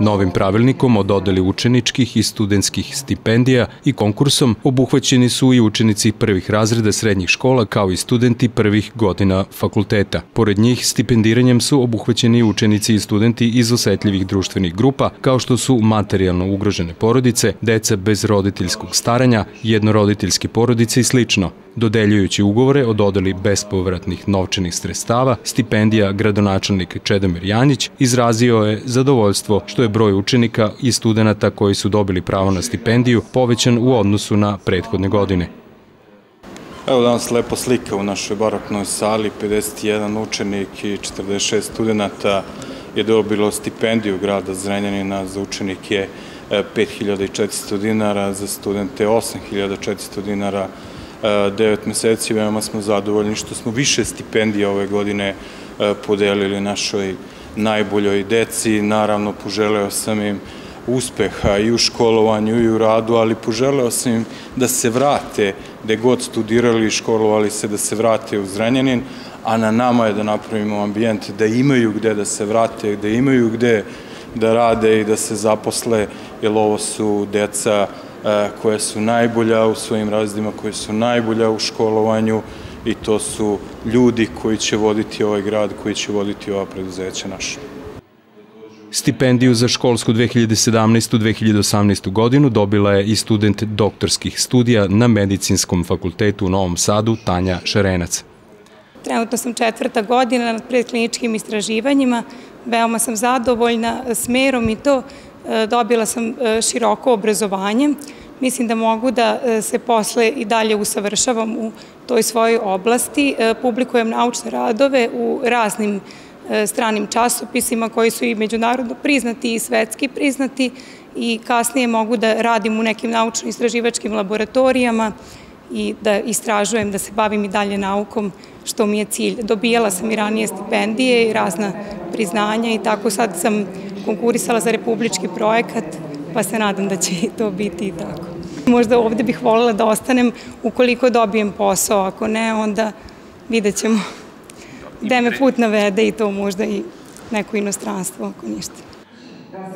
Novim pravilnikom o dodeli učeničkih i studentskih stipendija i konkursom obuhvaćeni su i učenici prvih razreda srednjih škola kao i studenti prvih godina fakulteta. Pored njih stipendiranjem su obuhvaćeni učenici i studenti iz osetljivih društvenih grupa kao što su materijalno ugrožene porodice, deca bez roditeljskog staranja, jednoroditeljske porodice i slično dodeljujući ugovore o dodeli bespovratnih novčanih sredstava, stipendija gradonačelnik Čedomir Janjić izrazio je zadovoljstvo što je broj učenika i studenta koji su dobili pravo na stipendiju povećan u odnosu na prethodne godine. Evo danas lepo slika u našoj baroknoj sali, 51 učenik i 46 studenta je dobilo stipendiju grada Zrenjanina za učenike 5400 dinara, za studente 8400 dinara, 9 meseci, veoma smo zadovoljni što smo više stipendija ove godine e, podelili našoj najboljoj deci. Naravno, poželeo sam im uspeha i u školovanju i u radu, ali poželeo sam im da se vrate, gde god studirali i školovali se, da se vrate u Zrenjanin, a na nama je da napravimo ambijent, da imaju gde da se vrate, da imaju gde da rade i da se zaposle, jer ovo su deca koja su najbolja u svojim razdima, koje su najbolja u školovanju i to su ljudi koji će voditi ovaj grad, koji će voditi ova preduzeća naša. Stipendiju za školsku 2017-2018. godinu dobila je i student doktorskih studija na Medicinskom fakultetu u Novom Sadu Tanja Šarenac. Trenutno sam četvrta godina nad predkliničkim istraživanjima. Veoma sam zadovoljna smerom i to E, dobila sam e, široko obrazovanje. Mislim da mogu da e, se posle i dalje usavršavam u toj svojoj oblasti. Publikujem naučne radove u raznim stranim časopisima koji su i međunarodno priznati i svetski priznati i kasnije mogu da radim u nekim naučno-istraživačkim laboratorijama i da istražujem, da se bavim i dalje naukom, što mi je cilj. Dobijala sam i ranije stipendije i razna priznanja i tako sad sam konkurisala za republički projekat, pa se nadam da će i to biti i tako. Možda ovde bih voljela da ostanem ukoliko dobijem posao, ako ne, onda vidjet ćemo gde me put navede i to možda i neko inostranstvo, ako ništa.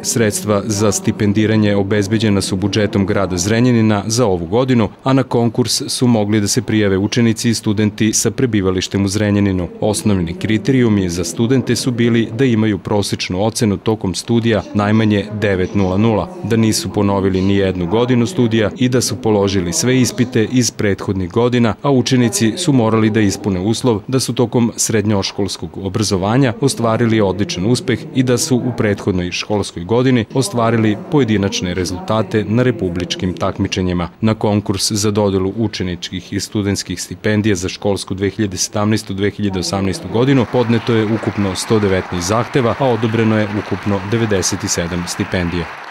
Sredstva za stipendiranje obezbeđena su budžetom grada Zrenjanina za ovu godinu, a na konkurs su mogli da se prijave učenici i studenti sa prebivalištem u Zrenjaninu. Osnovni kriterijumi za studente su bili da imaju prosečnu ocenu tokom studija najmanje 9.00, da nisu ponovili ni jednu godinu studija i da su položili sve ispite iz prethodnih godina, a učenici su morali da ispune uslov da su tokom srednjoškolskog obrazovanja ostvarili odličan uspeh i da su u prethodnoj školskoj godini godini ostvarili pojedinačne rezultate na republičkim takmičenjima. Na konkurs za dodelu učeničkih i studentskih stipendija za školsku 2017-2018 godinu podneto je ukupno 119 zahteva, a odobreno je ukupno 97 stipendija.